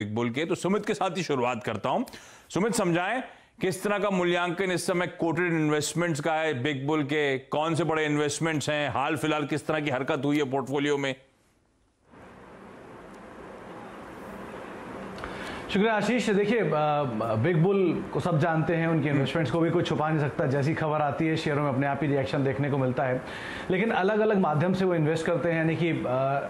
Big bull के तो सुमित के साथ ही शुरुआत करता हूँ। सुमित, समझाएँ, किस तरह का मूल्यांकन इस समय कोटेड इन्वेस्टमेंट्स का है? बिग बुल के कौन से बड़े इन्वेस्टमेंट्स हैं? हाल फ़िलहाल किस तरह की हरकत हुई है पोर्टफोलियो में? शुक्रिया आशीष। देखिए बिग बुल को सब जानते हैं, उनके इन्वेस्टमेंट्स को भी कोई छुपा नहीं सकता। जैसी खबर आती है, शेयरों में अपने आप ही रिएक्शन देखने को मिलता है। लेकिन अलग अलग माध्यम से वो इन्वेस्ट करते हैं, यानी कि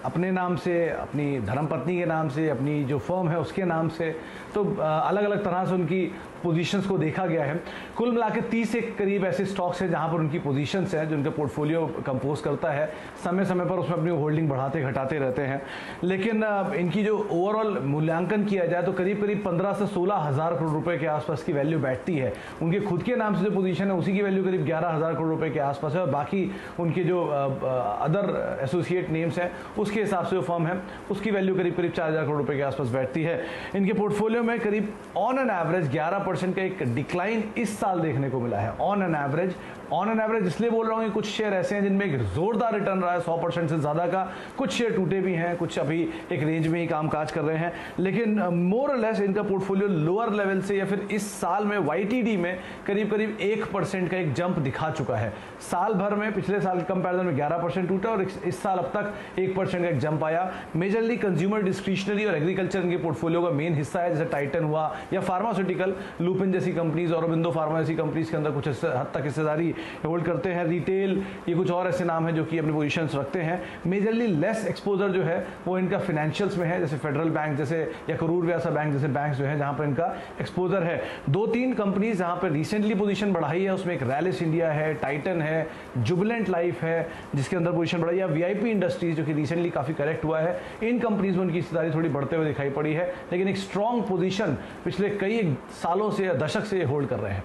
अपने नाम से, अपनी धर्मपत्नी के नाम से, अपनी जो फॉर्म है उसके नाम से। तो अलग अलग तरह से उनकी पोजीशंस को देखा गया है। कुल मिला के तीस एक करीब ऐसे स्टॉक्स हैं जहाँ पर उनकी पोजीशंस हैं, जो उनका पोर्टफोलियो कंपोज करता है। समय समय पर उसमें अपनी होल्डिंग बढ़ाते, घटाते रहते हैं। लेकिन इनकी जो ओवरऑल मूल्यांकन किया जाए तो करीब करीब पंद्रह से सोलह हज़ार करोड़ रुपए के आसपास की वैल्यू बैठती है। उनके खुद के नाम से जो पोजीशन है, उसी की वैल्यू करीब ग्यारह हज़ार करोड़ रुपए के आसपास है, और बाकी उनके जो अदर एसोसिएट नेम्स हैं, उसके हिसाब से जो फर्म है। उसकी वैल्यू करीब करीब चार हज़ार करोड़ रुपए के आसपास बैठती है। इनके पोर्टफोलियो में करीब ऑन एन एवरेज ग्यारह परसेंट का एक डिक्लाइन इस साल देखने को मिला है। On an average on an average इसलिए बोल रहा हूँ कि कुछ शेयर ऐसे हैं जिनमें एक जोरदार रिटर्न रहा है, सौ परसेंट से ज़्यादा का। कुछ शेयर टूटे भी हैं, कुछ अभी एक रेंज में ही काम काज कर रहे हैं। लेकिन मोर और लेस इनका पोर्टफोलियो लोअर लेवल से या फिर इस साल में वाईटीडी में करीब करीब एक परसेंट का एक जंप दिखा चुका है। साल भर में, पिछले साल के कंपेरिजन में ग्यारह परसेंट टूटा और इस साल अब तक एक परसेंट का एक जंप आया। मेजरली कंज्यूमर डिस्क्रिशनरी और एग्रीकल्चर इनके पोर्टफोलियो का मेन हिस्सा है। जैसे टाइटन हुआ या फार्मास्यूटिकल लूपिन जैसी कंपनीज़ और बिंदो फार्मा जैसी कंपनीज़ के अंदर कुछ हद तक हिस्सेदारी होल्ड करते हैं रिटेल ये कुछ और ऐसे नाम हैं जो कि अपने पोजिशन रखते हैं। मेजरली लेस एक्सपोजर जो है, वो इनका फाइनेंशियल्स में है, जैसे फेडरल बैंक जैसे या करूर व्यासा बैंक जैसे बैंक जो है, जहाँ पर इनका एक्सपोजर है। दो तीन कंपनीज़ जहाँ पर रिसेंटली पोजिशन बढ़ाई है, उसमें एक रैलिस इंडिया है टाइटन है जुबलेंट लाइफ है, जिसके अंदर पोजिशन बढ़ाई है। वीआईपी इंडस्ट्रीज़ जो कि रिसेंटली काफ़ी करेक्ट हुआ है, इन कंपनीज़ में उनकी हिस्सेदारी थोड़ी बढ़ते हुए दिखाई पड़ी है, लेकिन एक स्ट्रॉन्ग पोजिशन पिछले कई सालों से दशक से होल्ड कर रहे हैं।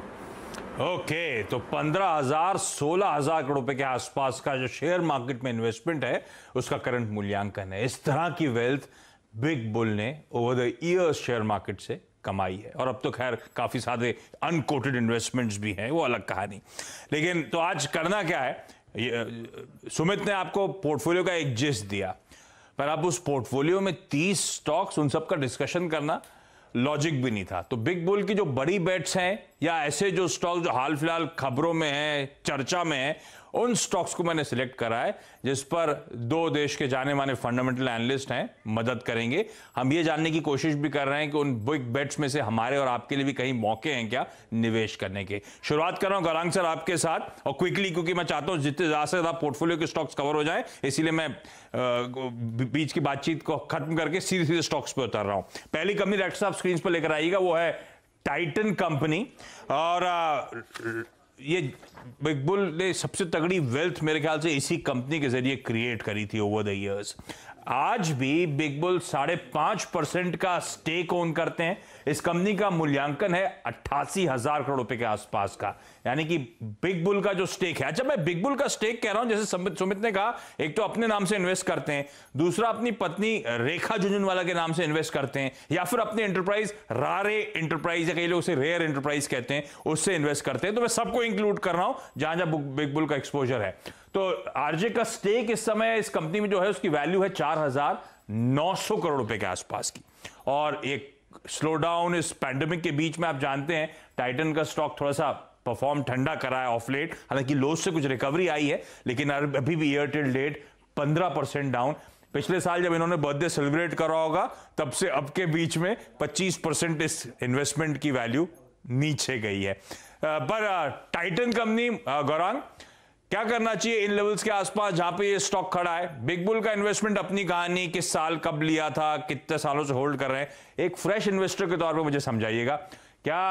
ओके तो पंद्रह हज़ार, सोलह हज़ार करोड़ रुपए के आसपास का जो शेयर मार्केट में इन्वेस्टमेंट है, उसका करंट मूल्यांकन है। इस तरह की वेल्थ बिग बुल ने over the years share market से कमाई है। और अब तो खैर, काफ़ी सारे अनकोटेड इन्वेस्टमेंट्स भी हैं, वो अलग कहानी। लेकिन तो आज करना क्या है? सुमित ने आपको पोर्टफोलियो का एक जिस्ट दिया। पर आप उस पोर्टफोलियो में तीस स्टॉक्स उन सब का डिस्कशन करना लॉजिक भी नहीं था। तो बिग बुल की जो बड़ी बेट्स हैं या ऐसे जो स्टॉक जो हाल फ़िलहाल खबरों में है, चर्चा में हैं उन स्टॉक्स को मैंने सिलेक्ट करा है, जिस पर दो देश के जाने माने फंडामेंटल एनालिस्ट हैं, मदद करेंगे। हम ये जानने की कोशिश भी कर रहे हैं कि उन बिग बेट्स में से हमारे और आपके लिए भी कहीं मौके हैं क्या निवेश करने के। शुरुआत कर रहा हूँ गौरांग सर आपके साथ, और क्विकली, क्योंकि मैं चाहता हूँ जितने ज़्यादा से ज़्यादा पोर्टफोलियो के स्टॉक्स कवर हो जाए, इसीलिए मैं बीच की बातचीत को खत्म करके सीधे सीधे स्टॉक्स पर उतर रहा हूँ। पहली कंपनी डायरेक्टर साहब स्क्रीन पर लेकर आइएगा, वो है टाइटन कंपनी, और ये बिग बुल ने सबसे तगड़ी वेल्थ मेरे ख्याल से इसी कंपनी के ज़रिए क्रिएट करी थी ओवर द इयर्स आज भी बिग बुल साढ़े पाँच परसेंट का स्टेक ओन करते हैं। इस कंपनी का मूल्यांकन है अट्ठासी हज़ार करोड़ रुपए के आसपास का। यानी कि बिग बुल का जो स्टेक है। अच्छा मैं बिग बुल का स्टेक कह रहा हूँ, जैसे सुमित ने कहा, एक तो अपने नाम से इन्वेस्ट करते हैं, दूसरा अपनी पत्नी रेखा झुंझुनवाला के नाम से इन्वेस्ट करते हैं, या फिर अपनी एंटरप्राइज रारे एंटरप्राइज या कई लोग उसे रेयर एंटरप्राइज कहते हैं, उससे इन्वेस्ट करते हैं। तो मैं सबको इंक्लूड कर रहा हूँ। जहाँ जहाँ बिग बुल का एक्सपोजर है। तो आरजे का स्टेक इस समय इस कंपनी में जो है, उसकी वैल्यू है चार हज़ार नौ सौ करोड़ रुपए के आसपास की। और एक स्लो डाउन इस पैंडेमिक के बीच में आप जानते हैं टाइटन का स्टॉक थोड़ा सा परफॉर्म ठंडा करा है ऑफ़ लेट हालाँकि लोज से कुछ रिकवरी आई है, लेकिन अभी भी ईयर टिल डेट पंद्रह परसेंट डाउन पिछले साल जब इन्होंने बर्थडे सेलिब्रेट करा होगा, तब से अब के बीच में 25 परसेंट इस इन्वेस्टमेंट की वैल्यू नीचे गई है। पर टाइटन कंपनी गौरांग क्या करना चाहिए? इन लेवल्स के आसपास जहाँ पे ये स्टॉक खड़ा है। बिग बुल का इन्वेस्टमेंट अपनी कहानी, किस साल कब लिया था, कितने सालों से होल्ड कर रहे हैं, एक फ्रेश इन्वेस्टर के तौर पे मुझे समझाइएगा। क्या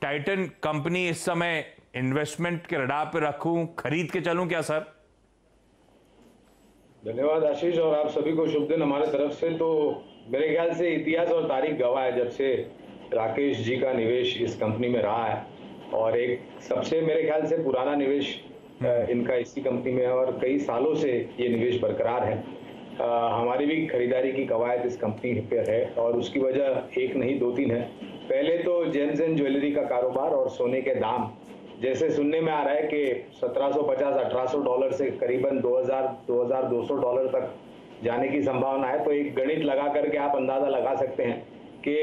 टाइटन कंपनी इस समय इन्वेस्टमेंट के रडार पे रखूँ, खरीद के चलूँ क्या, सर? धन्यवाद आशीष, और आप सभी को शुभ दिन हमारे तरफ़ से। तो मेरे ख्याल से इतिहास और तारीख गवाह है जब से राकेश जी का निवेश इस कंपनी में रहा है और एक सबसे मेरे ख्याल से पुराना निवेश इनका इसी कंपनी में है और कई सालों से ये निवेश बरकरार है। हमारी भी खरीदारी की कवायद इस कंपनी पे है और उसकी वजह एक नहीं दो तीन है। पहले तो जेम्स एंड ज्वेलरी का कारोबार और सोने के दाम। जैसे सुनने में आ रहा है कि 1750 1800 डॉलर से करीबन 2000 2200 डॉलर तक जाने की संभावना है तो एक गणित लगा करके आप अंदाज़ा लगा सकते हैं। कि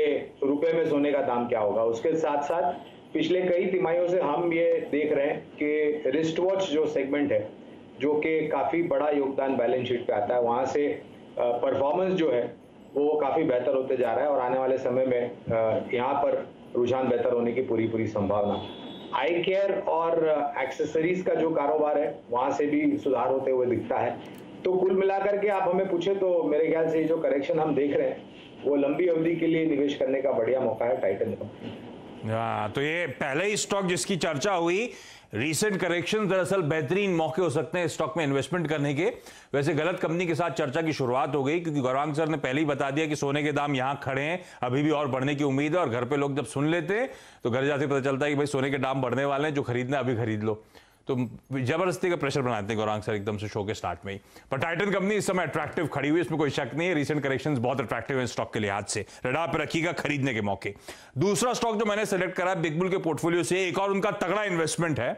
रुपए में सोने का दाम क्या होगा? उसके साथ साथ पिछले कई तिमाहियों से हम ये देख रहे हैं कि रिस्ट वॉच जो सेगमेंट है, जो कि काफ़ी बड़ा योगदान बैलेंस शीट पे आता है, वहाँ से परफॉर्मेंस जो है, वो काफ़ी बेहतर होते जा रहा है और आने वाले समय में यहाँ पर रुझान बेहतर होने की पूरी पूरी संभावना। आई केयर और एक्सेसरीज का जो कारोबार है, वहाँ से भी सुधार होते हुए दिखता है। तो कुल मिलाकर के आप हमें पूछे तो मेरे ख्याल से जो करेक्शन हम देख रहे हैं वो लंबी अवधि के लिए निवेश करने का बढ़िया मौका है टाइटन हाँ तो ये पहले ही स्टॉक जिसकी चर्चा हुई रीसेंट करेक्शन दरअसल बेहतरीन मौके हो सकते हैं स्टॉक में इन्वेस्टमेंट करने के। वैसे गलत कंपनी के साथ चर्चा की शुरुआत हो गई, क्योंकि गौरांग सर ने पहले ही बता दिया कि सोने के दाम यहाँ खड़े हैं, अभी भी और बढ़ने की उम्मीद है और घर पे लोग जब सुन लेते हैं तो घर जाते पता चलता है कि भाई सोने के दाम बढ़ने वाले हैं, जो खरीदना अभी खरीद लो। तो ज़बरदस्ती का प्रेशर बनाते हैं गौरांग सर एकदम से शो के स्टार्ट में ही। पर टाइटन कंपनी इस समय अट्रैक्टिव खड़ी हुई इसमें कोई शक नहीं है। रिसेंट करेक्शंस बहुत अट्रैक्टिव है स्टॉक के लिहाज से। रडार पर रखिएगा खरीदने के मौके। दूसरा स्टॉक जो मैंने सेलेक्ट करा बिग बुल के पोर्टफोलियो से, एक और उनका तगड़ा इन्वेस्टमेंट है।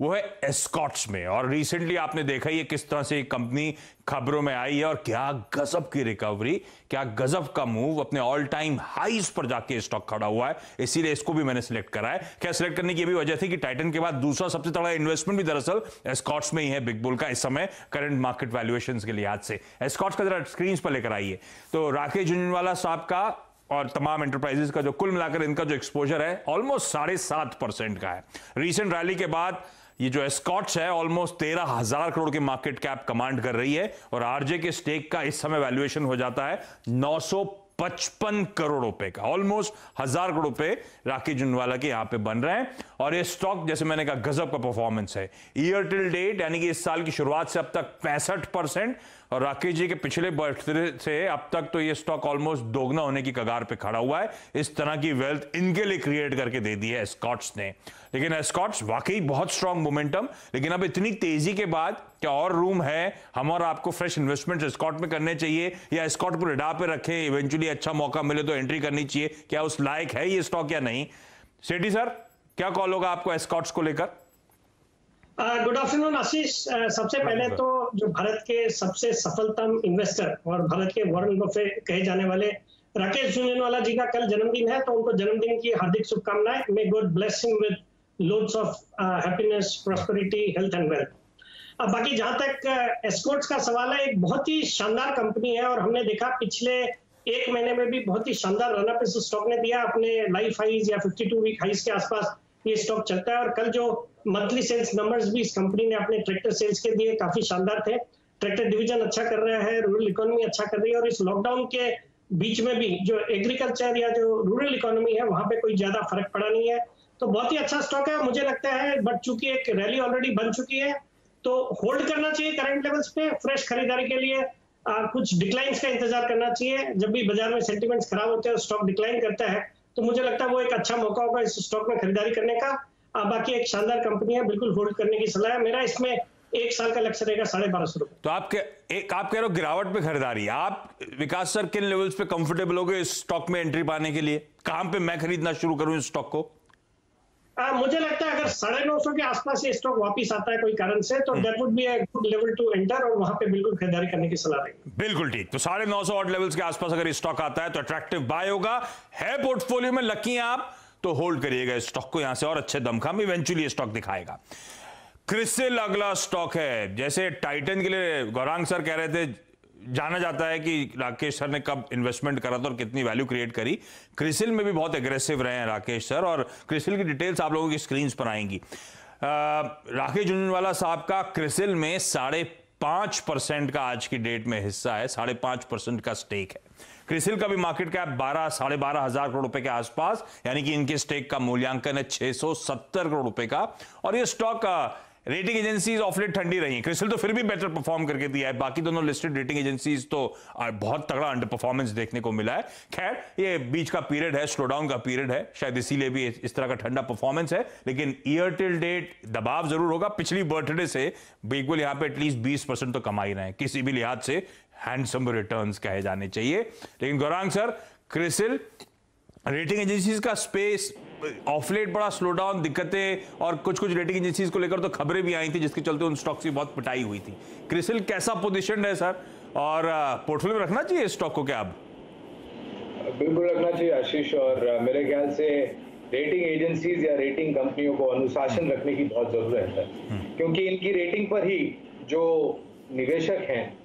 वो है एस्कॉट्स में। और रिसेंटली आपने देखा ही किस तरह से कंपनी खबरों में आई है और क्या गजब की रिकवरी क्या गजब का मूव अपने ऑल टाइम हाईस पर जाके स्टॉक खड़ा हुआ है। इसीलिए इसको भी मैंने सिलेक्ट करा है। क्या सिलेक्ट करने की भी वजह थी कि टाइटन के बाद दूसरा सबसे तगड़ा इन्वेस्टमेंट भी दरअसल एस्कॉट्स में ही है बिग बुल का इस समय करंट मार्केट वैल्यूएशन के लिहाज से। एस्कॉट्स का जरा स्क्रीन पर लेकर आइए। तो राकेश झुंझुनवाला साहब का और तमाम एंटरप्राइजेस का जो कुल मिलाकर इनका जो एक्सपोजर है ऑलमोस्ट साढ़े सात परसेंट का है। रीसेंट रैली के बाद ये जो स्कॉट्स है ऑलमोस्ट तेरह हज़ार करोड़ के मार्केट कैप कमांड कर रही है और आरजे के स्टेक का इस समय वैल्यूएशन हो जाता है नौ पचपन करोड़ रुपए का। ऑलमोस्ट हज़ार करोड़ रुपए राखी जुनवाला के यहाँ पे बन रहे हैं। और ये स्टॉक जैसे मैंने कहा, गजब का परफॉर्मेंस है। ईयर टिल डेट यानी कि इस साल की शुरुआत से अब तक पैंसठ परसेंट और राकेश जी के पिछले बर्थडे से अब तक तो ये स्टॉक ऑलमोस्ट दोगुना होने की कगार पे खड़ा हुआ है। इस तरह की वेल्थ इनके लिए क्रिएट करके दे दी है स्कॉट्स ने। लेकिन स्कॉट्स वाकई बहुत स्ट्रांग मोमेंटम लेकिन अब इतनी तेज़ी के बाद क्या और रूम है? हम और आपको फ्रेश इन्वेस्टमेंट स्कॉट में करने चाहिए या स्कॉट को रिडा पे रखें? इवेंचुअली अच्छा मौका मिले तो एंट्री करनी चाहिए। क्या उस लायक है ये स्टॉक या नहीं? सेठी सर क्या कॉल होगा आपको स्कॉट्स को लेकर? गुड आफ्टरनून आशीष सबसे पहले तो जो भारत के सबसे सफलतम इन्वेस्टर और भारत के वॉरेन बफे कहे जाने वाले राकेश झुंझुनवाला जी का कल जन्मदिन है तो उनको जन्मदिन की हार्दिक शुभकामनाएँ। May God bless him with loads of happiness prosperity health and wealth अब बाकी जहाँ तक एस्कोर्ट्स का सवाल है एक बहुत ही शानदार कंपनी है और हमने देखा पिछले एक महीने में भी बहुत ही शानदार रनअप इस स्टॉक ने दिया। अपने लाइफ हाइज या 52 वीक हाइज के आसपास ये स्टॉक चलता है और कल जो मंथली सेल्स नंबर्स भी इस कंपनी ने अपने ट्रैक्टर सेल्स के दिए काफ़ी शानदार थे। ट्रैक्टर डिवीज़न अच्छा कर रहा है रूरल इकोनॉमी अच्छा कर रही है और इस लॉकडाउन के बीच में भी जो एग्रीकल्चर या जो रूरल इकोनॉमी है वहाँ पे कोई ज़्यादा फ़र्क पड़ा नहीं है। तो बहुत ही अच्छा स्टॉक है मुझे लगता है बट चूँकि एक रैली ऑलरेडी बन चुकी है तो होल्ड करना चाहिए करंट लेवल्स पे फ्रेश खरीदारी के लिए आ, कुछ डिक्लाइंस का इंतज़ार करना चाहिए। जब भी बाज़ार में सेंटीमेंट्स खराब होते हैं स्टॉक डिक्लाइन करता है तो मुझे लगता है वो एक अच्छा मौका होगा इस स्टॉक में खरीदारी करने का। बाकी एक शानदार कंपनी है बिल्कुल होल्ड करने की सलाह है। मेरा इसमें एक साल का लक्ष्य रहेगा साढ़े बारह सौ रुपए। तो आप एक आप कह रहे हो गिरावट पे खरीदारी। आप विकास सर किन लेवल्स पे कंफर्टेबल हो गए इस स्टॉक में एंट्री पाने के लिए? कहाँ पे मैं खरीदना शुरू करूँ इस स्टॉक को? आ, मुझे लगता है अगर साढ़े नौ सौ के आसपास ये स्टॉक वापस आता है कोई कारण से तो that would be a good level to enter और वहाँ पे बिल्कुल खरीदारी करने की सलाह देंगे बिल्कुल ठीक। तो साढ़े नौ सौ लेवल्स के आसपास अगर स्टॉक आता है तो अट्रैक्टिव बाय होगा। है पोर्टफोलियो में लकी आप। तो होल्ड करिएगा स्टॉक को यहाँ से और अच्छे दमखम इवेंचुअली स्टॉक दिखाएगा। क्रिसिल अगला स्टॉक है। जैसे टाइटन के लिए गौरांग सर कह रहे थे, जाना जाता है कि राकेश सर ने कब इन्वेस्टमेंट करा था और कितनी वैल्यू क्रिएट करी। क्रिसिल में भी बहुत एग्रेसिव रहे हैं राकेश सर और क्रिसिल की डिटेल्स आप लोगों की स्क्रीन पर आएँगी। राकेश झुंझुनवाला साहब का क्रिसिल में साढ़े पाँच परसेंट का आज की डेट में हिस्सा है, साढ़े पाँच परसेंट का स्टेक है। क्रिसिल का भी मार्केट कैप बारह, साढ़े बारह हज़ार करोड़ रुपए के आसपास, यानी कि इनके स्टेक का मूल्यांकन है छह सौ सत्तर करोड़ रुपए का। और ये स्टॉक रेटिंग एजेंसीज ऑफलेट ठंडी रही क्रिस्टल तो फिर भी बेटर परफॉर्म करके दिया है। बाकी दोनों लिस्टेड रेटिंग एजेंसीज तो बहुत तगड़ा अंडर परफॉर्मेंस देखने को मिला है। खैर, ये बीच का पीरियड है स्लो डाउन का पीरियड है। शायद इसीलिए भी इस तरह का ठंडा परफॉर्मेंस है। लेकिन ईयर टिल डेट दबाव ज़रूर होगा। पिछली बर्थडे से बिल्कुल यहाँ पे एटलीस्ट बीस परसेंट तो कमा ही रहे हैं। किसी भी लिहाज से हैंडसम रिटर्न कहे जाने चाहिए। लेकिन Gaurang sir Crisil rating agencies का स्पेस ऑफलेट बड़ा स्लो डाउन दिक्कतें और कुछ कुछ रेटिंग एजेंसीज को लेकर तो खबरें भी आई थी जिसके चलते उन स्टॉक्स की बहुत पिटाई हुई थी। क्रिसिल कैसा पोजिशन है सर? और पोर्टफोलियो में रखना चाहिए स्टॉक को क्या अब? बिल्कुल रखना चाहिए आशीष और मेरे ख्याल से रेटिंग एजेंसीज या रेटिंग कंपनियों को अनुशासन रखने की बहुत ज़रूरत है। क्योंकि इनकी रेटिंग पर ही जो निवेशक हैं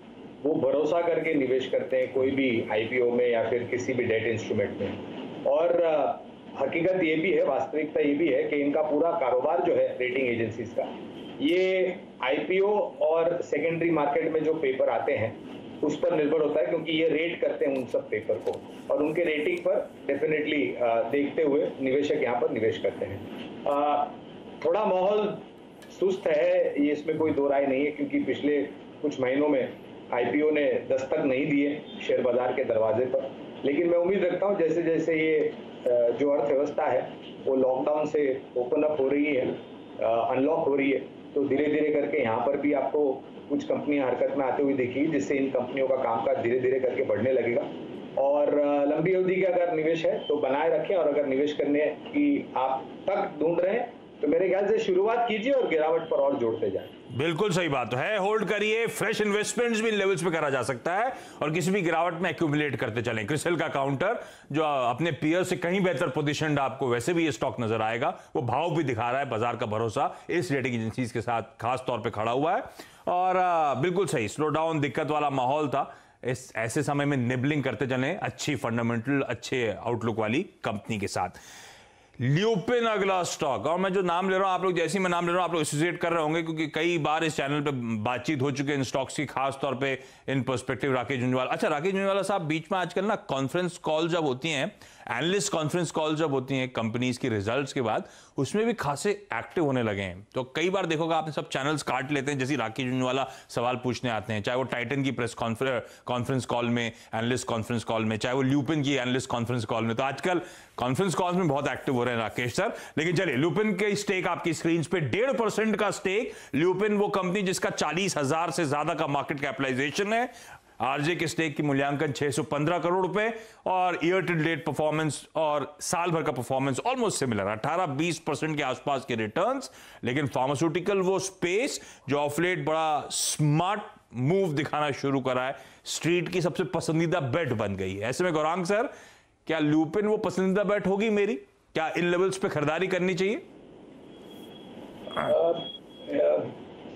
वो भरोसा करके निवेश करते हैं कोई भी आईपीओ में या फिर किसी भी डेट इंस्ट्रूमेंट में। और हकीकत ये भी है, वास्तविकता ये भी है कि इनका पूरा कारोबार जो है रेटिंग एजेंसीज का, ये आईपीओ और सेकेंडरी मार्केट में जो पेपर आते हैं, उस पर निर्भर होता है क्योंकि ये रेट करते हैं उन सब पेपर को। और उनके रेटिंग पर डेफिनेटली देखते हुए निवेशक यहाँ पर निवेश करते हैं। थोड़ा माहौल सुस्त है, ये इसमें कोई दो राय नहीं है क्योंकि पिछले कुछ महीनों में आईपीओ ने दस्तक नहीं दिए शेयर बाज़ार के दरवाजे पर। लेकिन मैं उम्मीद रखता हूँ जैसे जैसे ये जो अर्थव्यवस्था है, वो लॉकडाउन से ओपन अप हो रही है अनलॉक हो रही है तो धीरे धीरे करके यहाँ पर भी आपको कुछ कंपनियाँ हरकत में आते हुए देखी जिससे इन कंपनियों का कामकाज धीरे धीरे करके बढ़ने लगेगा। और लंबी अवधि के अगर निवेश है तो बनाए रखें, और अगर निवेश करने की आप तक ढूंढ रहे हैं तो मेरे ख्याल से शुरुआत कीजिए और गिरावट पर और जोड़ते जाए। बिल्कुल सही बात है। होल्ड करिए फ्रेश इन्वेस्टमेंट्स भी लेवल्स पे करा जा सकता है और किसी भी गिरावट में एक्यूमुलेट करते चलें। क्रिसल का काउंटर जो अपने पियर से कहीं बेहतर पोजीशन आपको वैसे भी ये स्टॉक नज़र आएगा, वो भाव भी दिखा रहा है बाज़ार का भरोसा इस रेटिंग एजेंसीज के साथ खास तौर पर खड़ा हुआ है। और बिल्कुल सही स्लो डाउन दिक्कत वाला माहौल था। इस, ऐसे समय में निबलिंग करते चले, अच्छी फंडामेंटल अच्छे आउटलुक वाली कंपनी के साथ। ल्यूपिन अगला स्टॉक। और मैं जो नाम ले रहा हूँ, आप लोग जैसे ही मैं नाम ले रहा हूँ, आप लोग एसोसिएट कर रहे होंगे, क्योंकि कई बार इस चैनल पे बातचीत हो चुकी है इन स्टॉक्स की, खास तौर पे इन पर्सपेक्टिव राकेश झुंझुनवाला अच्छा राकेश झुंझुनवाला साहब, बीच में आजकल ना कॉन्फ्रेंस कॉल जब होती हैं एनालिस्ट कॉन्फ्रेंस कॉल जब होती हैं कंपनीज़ की रिजल्ट्स के बाद, उसमें भी खासे एक्टिव होने लगे हैं। तो कई बार देखोगे आपने सब चैनल्स काट लेते हैं, जैसे राकेश झुंझुनवाला सवाल पूछने आते हैं, चाहे वो टाइटन की प्रेस कॉन्फ्रेंस कॉल में एनालिस्ट कॉन्फ्रेंस कॉल में, चाहे वो ल्यूपिन की एनालिस्ट कॉन्फ्रेंस कॉल में। तो आजकल कॉन्फ्रेंस कॉल में बहुत एक्टिव हो रहे हैं राकेश सर। लेकिन चलिए ल्यूपिन के स्टेक आपकी स्क्रीन पे, डेढ़ परसेंट का स्टेक ल्यूपिन वो कंपनी जिसका चालीस हज़ार से ज़्यादा का मार्केट कैपिटलाइजेशन है आरजे के स्टेक की मूल्यांकन 615 करोड़ रुपए और ईयर टू डेट परफॉर्मेंस और साल भर का परफॉर्मेंस ऑलमोस्ट सिमिलर 18-20 परसेंट के आसपास के रिटर्न्स लेकिन फार्मास्यूटिकल वो स्पेस जो ऑफलेट बड़ा स्मार्ट मूव दिखाना शुरू करा है। स्ट्रीट की सबसे पसंदीदा बेट बन गई है। ऐसे में गौरांग सर, क्या लूपिन वो पसंदीदा बेट होगी मेरी? क्या इन लेवल्स पे खरीदारी करनी चाहिए?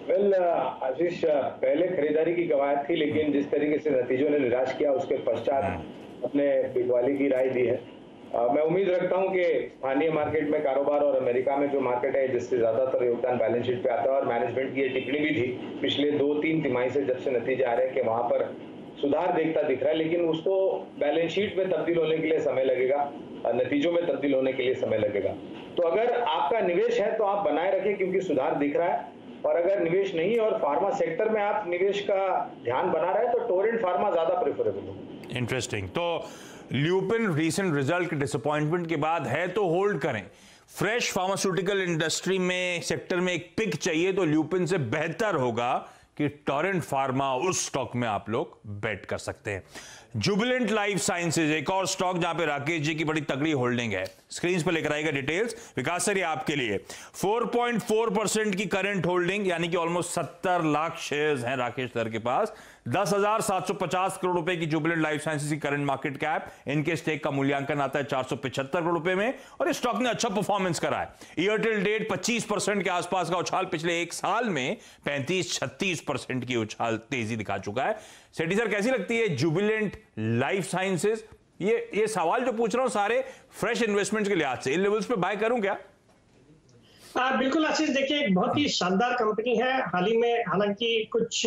वेल आशीष पहले खरीदारी की कवायद थी लेकिन जिस तरीके से नतीजों ने निराश किया उसके पश्चात अपने बिकवाली की राय दी है। आ, मैं उम्मीद रखता हूँ कि स्थानीय मार्केट में कारोबार और अमेरिका में जो मार्केट है जिससे ज़्यादातर योगदान बैलेंस शीट पे आता है और मैनेजमेंट की ये टिप्पणी भी थी पिछले दो तीन तिमाही से जब से नतीजे आ रहे हैं कि वहाँ पर सुधार देखता दिख रहा है लेकिन उसको बैलेंस शीट में तब्दील होने के लिए समय लगेगा नतीजों में तब्दील होने के लिए समय लगेगा। तो अगर आपका निवेश है तो आप बनाए रखें क्योंकि सुधार दिख रहा है। और अगर निवेश नहीं और फार्मा सेक्टर में आप निवेश का ध्यान बना रहे तो टोरेंट फार्मा ज़्यादा प्रेफरेबल होगा। इंटरेस्टिंग तो ल्यूपिन रिसेंट रिज़ल्ट डिसअपॉइंटमेंट के बाद है तो होल्ड करें। फ्रेश फार्मास्यूटिकल इंडस्ट्री में सेक्टर में एक पिक चाहिए तो ल्यूपिन से बेहतर होगा। कि टॉरेंट फार्मा उस स्टॉक में आप लोग बेट कर सकते हैं। जुबिलेंट लाइफ साइंसेज एक और स्टॉक जहाँ पे राकेश जी की बड़ी तगड़ी होल्डिंग है। स्क्रीन पर लेकर आएगा डिटेल्स विकास सर, ये आपके लिए। 4.4 परसेंट की करंट होल्डिंग यानी कि ऑलमोस्ट 70 लाख शेयर्स हैं राकेश सर के पास। 10,750 करोड़ रुपए की जुबिलेंट लाइफ साइंसेज की करंट मार्केट कैप इनके स्टेक का मूल्यांकन आता है चार करोड़ रुपए में और इस स्टॉक ने अच्छा परफॉर्मेंस करा है। ईयरटेल डेट 25 परसेंट के आसपास का उछाल पिछले एक साल में 35-36 परसेंट की उछाल तेज़ी दिखा चुका है। सेठी सर कैसी लगती है जुबिलेंट लाइफ साइंसेज ये ये सवाल जो पूछ रहा हूँ सारे फ्रेश इन्वेस्टमेंट के लिहाज से। इन लेवल्स पे बाय करूँ क्या? आ, बिल्कुल आशीष देखिए एक बहुत ही शानदार कंपनी है। हाल ही में हालाँकि कुछ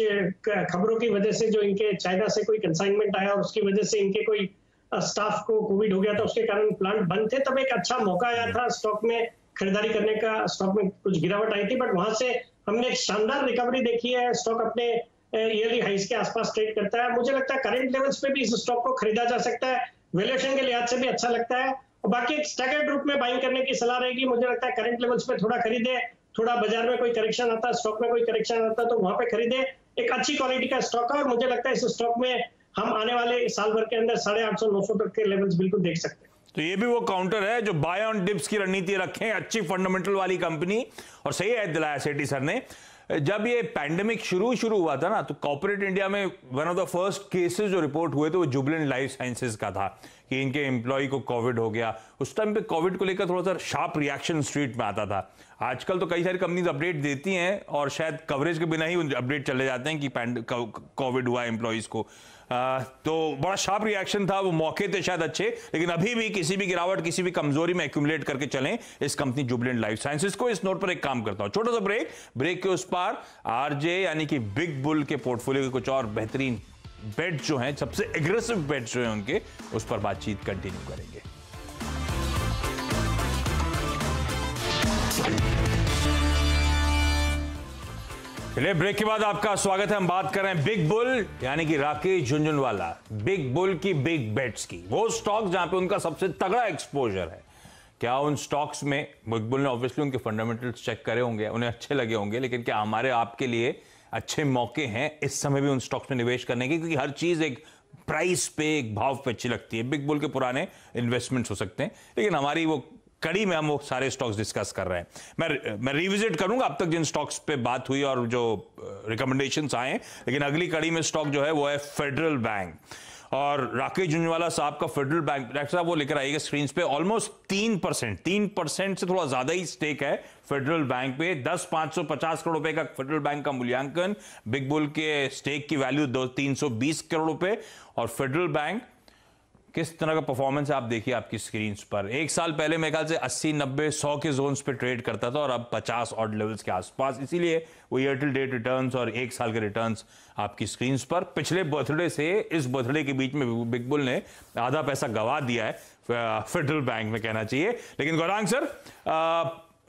खबरों की वजह से जो इनके चाइना से कोई कंसाइनमेंट आया और उसकी वजह से इनके कोई स्टाफ को कोविड हो गया था उसके कारण प्लांट बंद थे तब एक अच्छा मौका आया था स्टॉक में खरीदारी करने का। स्टॉक में कुछ गिरावट आई थी बट वहाँ से हमने एक शानदार रिकवरी देखी है। स्टॉक अपने ईयरली हाइस के आसपास ट्रेड करता है। मुझे लगता है करंट लेवल्स पे भी इस स्टॉक को खरीदा जा सकता है। वैल्यूएशन के लिहाज से भी अच्छा लगता है। बाकी एक स्टैगर्ड रूप में बाइंग करने की सलाह रहेगी। मुझे लगता है करंट लेवल्स पे थोड़ा खरीदे, थोड़ा बाज़ार में कोई करेक्शन आता है स्टॉक में कोई करेक्शन आता तो वहाँ पे खरीदे। एक अच्छी क्वालिटी का स्टॉक है और मुझे लगता है इस स्टॉक में हम आने वाले साल भर के अंदर साढ़े आठ सौ, नौ सौ तक के लेवल्स बिल्कुल देख सकते हैं। तो ये भी वो काउंटर है जो बाय ऑन डिप्स की रणनीति रखें अच्छी फंडामेंटल वाली कंपनी और सही है, दिलाया सेठी सर ने। जब ये पैंडेमिक शुरू शुरू हुआ था ना तो कॉर्पोरेट इंडिया में one of the first cases जो रिपोर्ट हुए थे, वो जुबलेंट लाइफ साइंसेज का था। कि इनके एम्प्लॉय को कोविड हो गया। उस टाइम पे कोविड को लेकर थोड़ा सा शार्प रिएक्शन स्ट्रीट में आता था। आजकल तो कई सारी कंपनीज़ अपडेट देती हैं और शायद कवरेज के बिना ही अपडेट चले जाते हैं कि कोविड हुआ एम्प्लॉयज़ को। आ, तो बड़ा शार्प रिएक्शन था वो मौके थे शायद अच्छे लेकिन अभी भी किसी भी गिरावट किसी भी कमज़ोरी में एक्यूमुलेट करके चलें इस कंपनी जुबलेंट लाइफ साइंसेस को इस नोट पर एक काम करता हूँ। छोटा सा ब्रेक ब्रेक के उस पार आरजे यानी कि बिग बुल के पोर्टफोलियो के कुछ और बेहतरीन बेट जो हैं, सबसे एग्रेसिव बेट जो हैं उनके, उस पर बातचीत कंटिन्यू करेंगे। चलिए ब्रेक के बाद आपका स्वागत है। हम बात कर रहे हैं बिग बुल यानी कि राकेश झुंझुनवाला। बिग बुल की बिग बेट्स की। वो स्टॉक जहाँ पे उनका सबसे तगड़ा एक्सपोजर है। क्या उन स्टॉक्स में बिग बुल ने ऑब्वियसली उनके फंडामेंटल्स चेक करे होंगे, उन्हें अच्छे लगे होंगे, लेकिन क्या हमारे आपके लिए अच्छे मौके हैं इस समय भी उन स्टॉक्स में निवेश करने के, क्योंकि हर चीज़ एक प्राइस पे, एक भाव पे अच्छी लगती है। बिग बुल के पुराने इन्वेस्टमेंट्स हो सकते हैं, लेकिन हमारी वो कड़ी में हम वो सारे स्टॉक्स डिस्कस कर रहे हैं। मैं मैं रिविजिट करूँगा अब तक जिन स्टॉक्स पे बात हुई और जो रिकमेंडेशन आए लेकिन अगली कड़ी में स्टॉक जो है वो है फेडरल बैंक और राकेश झुंझुनवाला साहब का फेडरल बैंक डायरेक्टर साहब वो लेकर आएगा स्क्रीन पे ऑलमोस्ट तीन परसेंट तीन परसेंट से थोड़ा ज़्यादा ही स्टेक है फेडरल बैंक पे। दस पाँच सौ पचास करोड़ रुपए का फेडरल बैंक का मूल्यांकन बिग बुल के स्टेक की वैल्यू दो, तीन सौ बीस करोड़ रुपए और फेडरल बैंक किस तरह का परफॉर्मेंस है आप देखिए आपकी स्क्रीन पर। एक साल पहले मेरे ख्याल से 80 90 100 के जोन्स पे ट्रेड करता था और अब 50 ऑड लेवल्स के आसपास। इसीलिए वो ईयर टिल डेट रिटर्न्स और एक साल के रिटर्न्स आपकी स्क्रीन पर। पिछले बर्थडे से इस बर्थडे के बीच में बिग बुल ने आधा पैसा गवा दिया है फेडरल बैंक में कहना चाहिए। लेकिन गौरांग सर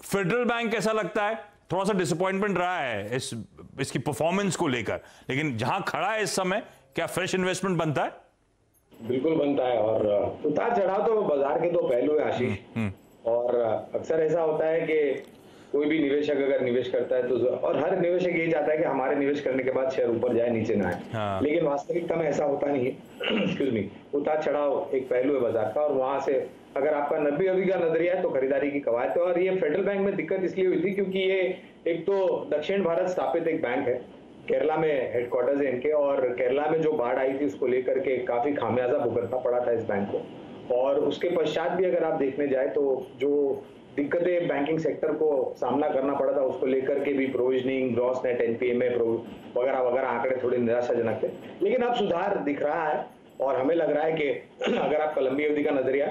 फेडरल बैंक कैसा लगता है? थोड़ा सा डिसअपॉइंटमेंट रहा है इस, इसकी परफॉर्मेंस को लेकर। लेकिन जहाँ खड़ा है इस समय, क्या फ्रेश इन्वेस्टमेंट बनता है? बिल्कुल बनता है और उतार चढ़ाव तो बाज़ार के दो पहलू है आशीष। हम्म, हम्म। और अक्सर ऐसा होता है कि कोई भी निवेशक अगर निवेश करता है तो और हर निवेशक यही चाहता है कि हमारे निवेश करने के बाद शेयर ऊपर जाए नीचे ना आए। हाँ। लेकिन वास्तविकता में ऐसा होता नहीं है। एक्सक्यूज मी उतार चढ़ाव एक पहलू है बाज़ार का और वहाँ से अगर आपका नब्बे अभी का नज़रिया है तो खरीदारी की कवायद और ये फेडरल बैंक में दिक्कत इसलिए हुई थी क्योंकि ये एक तो दक्षिण भारत स्थापित एक बैंक है। केरला में हेडक्वार्टर्स है इनके, और केरला में जो बाढ़ आई थी उसको लेकर के काफ़ी खामियाजा भुगतना पड़ा था इस बैंक को। और उसके पश्चात भी अगर आप देखने जाए तो जो दिक्कतें बैंकिंग सेक्टर को सामना करना पड़ा था, उसको लेकर के भी प्रोविजनिंग ग्रॉस नेट एनपीए में वगैरह वगैरह आंकड़े थोड़े निराशाजनक थे। लेकिन अब सुधार दिख रहा है, और हमें लग रहा है कि अगर आप लंबी अवधि का नज़रिया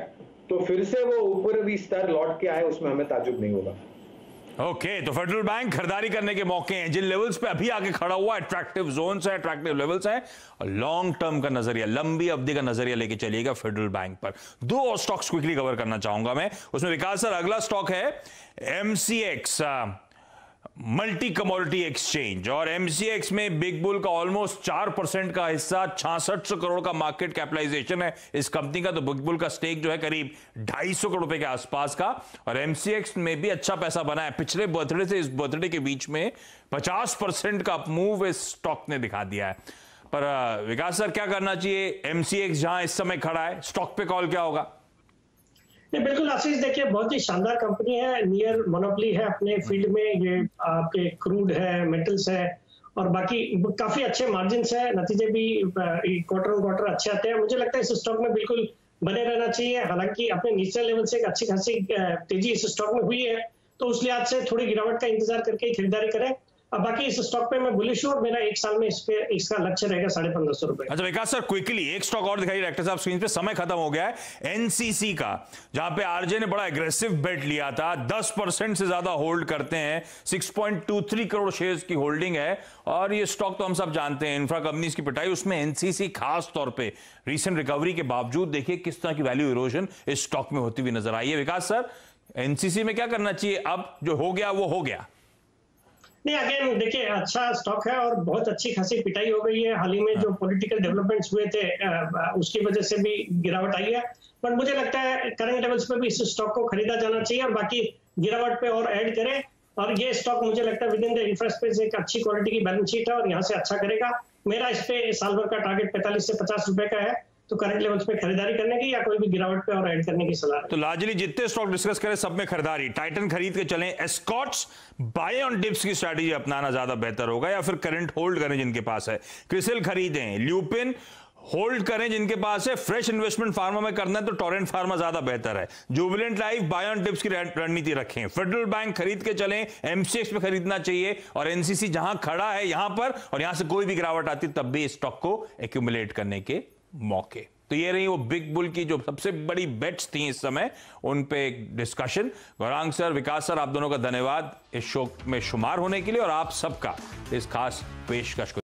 तो फिर से वो ऊपर भी स्तर लौट के आए, उसमें हमें ताजुब नहीं होगा। ओके तो फेडरल बैंक खरीदारी करने के मौके हैं। जिन लेवल्स पे अभी आके खड़ा हुआ अट्रैक्टिव जोन है अट्रैक्टिव लेवल्स है लॉन्ग टर्म का नज़रिया, लंबी अवधि का नज़रिया लेके चलिएगा फेडरल बैंक पर। दो और स्टॉक्स क्विकली कवर करना चाहूँगा मैं। उसमें विकास सर, अगला स्टॉक है एमसीएक्स मल्टी कमोडिटी एक्सचेंज और एमसीएक्स में बिग बुल का ऑलमोस्ट चार परसेंट का हिस्सा छियासठ सौ करोड़ का मार्केट कैपिटलाइजेशन है इस कंपनी का तो बिग बुल का स्टेक जो है करीब ढाई सौ करोड़ रुपए के आसपास का। और एमसीएक्स में भी अच्छा पैसा बना है। पिछले बर्थडे से इस बर्थडे के बीच में पचास परसेंट का मूव इस स्टॉक ने दिखा दिया है। पर विकास सर, क्या करना चाहिए? एमसीएक्स जहाँ इस समय खड़ा है स्टॉक पे कॉल क्या होगा? नहीं, बिल्कुल, आशीष, देखिए, बहुत ही शानदार कंपनी है नियर मोनोपली है अपने फ़ील्ड में, ये आपके क्रूड है मेटल्स है, और बाकी काफ़ी अच्छे मार्जिन है, नतीजे भी क्वार्टर ऑन क्वार्टर अच्छे आते हैं। मुझे लगता है इस स्टॉक में बिल्कुल बने रहना चाहिए, हालाँकि अपने निचले लेवल से एक अच्छी खासी तेज़ी इस स्टॉक में हुई है तो उस लिहाज से थोड़ी गिरावट का इंतज़ार करके खरीदारी करें। अब बाकी इस स्टॉक पे मैं बुलिश हूँ और मेरा एक साल में इस पे, इसका लक्ष्य रहेगा साढ़े पंद्रह सौ रुपए। अच्छा विकास सर क्विकली एक स्टॉक और दिखाई डायरेक्टर साहब स्क्रीन पे समय खत्म हो गया है एनसीसी का, जहाँ पे आरजे ने बड़ा एग्रेसिव बेट लिया था 10 परसेंट से ज़्यादा होल्ड करते हैं 6.23 करोड़ शेयर की होल्डिंग है, और ये स्टॉक तो हम सब जानते हैं इंफ्रा कंपनीज़ की पिटाई, उसमें एनसीसी खास तौर पर रिसेंट रिकवरी के बावजूद देखिए किस तरह की वैल्यू इरोजन इस स्टॉक में होती हुई नज़र आई है। विकास सर एनसीसी में क्या करना चाहिए? अब जो हो गया, वो हो गया। नहीं अगेन देखिए अच्छा स्टॉक है और बहुत अच्छी खासी पिटाई हो गई है। हाल ही में जो पॉलिटिकल डेवलपमेंट्स हुए थे उसकी वजह से भी गिरावट आई है। बट मुझे लगता है करंट लेवल्स पे भी इस स्टॉक को खरीदा जाना चाहिए और बाकी गिरावट पे और ऐड करें। और ये स्टॉक मुझे लगता है विद इन द इंफ्रास्पेस एक अच्छी क्वालिटी की बैलेंस शीट है और यहाँ से अच्छा करेगा। मेरा इस पे साल भर का टारगेट पैंतालीस से पचास रुपए का है। तो करंट लेवल्स पे खरीदारी करने की या कोई भी गिरावट पे और ऐड करने की सलाह? तो लार्जली जितने स्टॉक डिस्कस करें, सब में खरीदारी। टाइटन खरीद के चलें एस्कॉट्स बाय ऑन डिप्स की स्ट्रैटेजी अपनाना ज़्यादा बेहतर होगा या फिर करंट होल्ड करें जिनके पास है। क्रिसिल खरीदें ल्यूपिन होल्ड करें जिनके पास है। फ्रेश इन्वेस्टमेंट फार्मा में करना है तो टोरेंट फार्मा ज़्यादा बेहतर है। जुबिलेंट लाइफ बायोन टिप्स की रणनीति रखें। फेडरल बैंक खरीद के चलें एमसीएक्स पे खरीदना चाहिए और एनसीसी जहाँ खड़ा है यहाँ पर और यहाँ से कोई भी गिरावट आती तब भी स्टॉक को एक्यूमुलेट करने के मौके। तो ये रही वो बिग बुल की जो सबसे बड़ी बेट्स थी इस समय, उन पे एक discussion Gaurang sir, Vikas sir, आप दोनों का धन्यवाद इस शो में शुमार होने के लिए और आप सबका इस खास पेशकश को